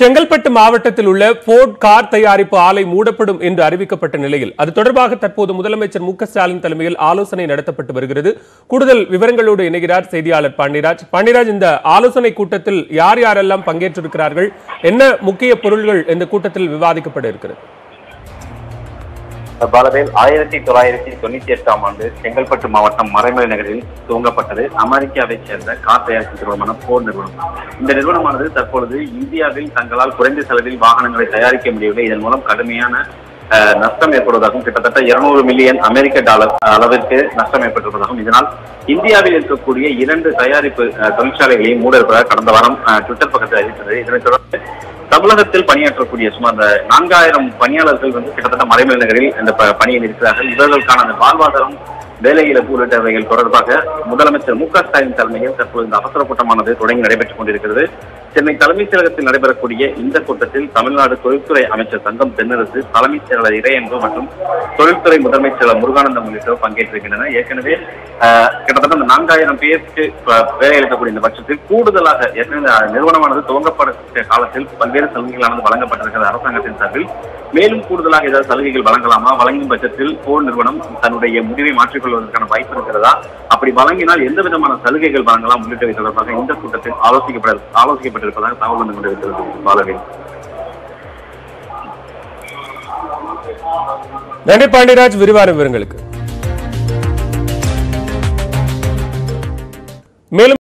செங்கல்பட்டு மாவட்டத்தில் உள்ள board car தயாரிப்பு ஆலை மூடப்படும் என்று அறிவிக்கப்பட்ட நிலையில் அது தொடர்பாக தற்போது முதலமைச்சர் மு ஸ்டாலின் தலைமையில் ஆலோசனை நடத்தப்பட்டு வருகிறது. கூடுதல் விவரங்களோடு இணைகிறார் செய்தியாளர் பாண்டியராஜ். பாண்டியராஜ் இந்த ஆலோசனை கூட்டத்தில் யார் யாரெல்லாம் பங்கேற்றிருக்கிறார்கள்? என்ன முக்கிய பொருள்கள் இந்த கூட்டத்தில் விவாதிக்கப்பட இருக்கிறது? பாலவேல் ஆயிரத்தி தொள்ளாயிரத்தி தொண்ணூத்தி எட்டாம் ஆண்டு செங்கல்பட்டு மாவட்டம் மறைமலை நகரில் துவங்கப்பட்டது. அமெரிக்காவைச் சேர்ந்த கார் தயாரிப்பு நிறுவனமான போர் நிறுவனம். இந்த நிறுவனமானது தற்பொழுது இந்தியாவில் தங்களால் குறைந்த செலவில் வாகனங்களை தயாரிக்க முடியவில்லை. இதன் மூலம் கடுமையான அஹ், நஷ்டம் ஏற்படுவதாகவும் கிட்டத்தட்ட இருநூறு மில்லியன் அமெரிக்க டாலர் அளவிற்கு நஷ்டம் ஏற்பட்டிருப்பதாகவும் இதனால் இந்தியாவில் இருக்கக்கூடிய இரண்டு தயாரிப்பு தொழிற்சாலைகளையும் மூட இருப்பதாக கடந்த வாரம் ட்விட்டர் பக்கத்தில் அறிவித்தது. இதனைத் தொடர்ந்து தமிழகத்தில் பணியாற்றக்கூடிய சுமார் அந்த நான்காயிரம் பணியாளர்கள் வந்து கிட்டத்தட்ட மறைமலை நகரில் இந்த பணியில் இருக்கிறார்கள். இவர்களுக்கான அந்த வாழ்வாதாரம் வேலை இழப்பு உள்ளிட்டவைகள் தொடர்பாக முதலமைச்சர் மு க ஸ்டாலின் தலைமையில் தற்போது இந்த அவசர கூட்டமானது தொடங்கி நடைபெற்றுக் கொண்டிருக்கிறது. சென்னை தலைமைச் செயலகத்தில் நடைபெறக்கூடிய இந்த கூட்டத்தில் தமிழ்நாடு தொழில்துறை அமைச்சர் தங்கம் தென்னரசு தலைமைச் செயலர் இறையன்பு மற்றும் தொழில்துறை முதன்மைச் செயலர் முருகானந்தம் உள்ளிட்டோர் பங்கேற்றிருக்கின்றனர். ஏற்கனவே கிட்டத்தட்ட அந்த நான்காயிரம் பேருக்கு வேலை அளிக்கக்கூடிய இந்த பட்சத்தில் கூடுதலாக ஏற்கனவே நிறுவனமானது துவங்கப்பட காலத்தில் பல்வேறு சலுகைகளானது வழங்கப்பட்டிருக்கிறது அரசாங்கத்தின் சார்பில். மேலும் கூடுதலாக ஏதாவது சலுகைகள் வழங்கலாமா? வழங்கும் பட்சத்தில் போர் நிறுவனம் தன்னுடைய முடிவை மாற்றிக்கொள்வதற்கான வாய்ப்பு இருக்கிறதா? அப்படி வழங்கினால் எந்த விதமான சலுகைகள் வழங்கலாம்? உள்ளிட்டவை தொடர்பாக இந்த கூட்டத்தில் ஆலோசிக்கப்பட ஆலோசிக்கப்பட்டிருப்பதாக தகவல் வந்து கொண்டிருக்கிறது பாலவி நன்றி பாண்டியராஜ் விரிவான விவரங்களுக்கு. மேலும்